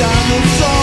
time will fall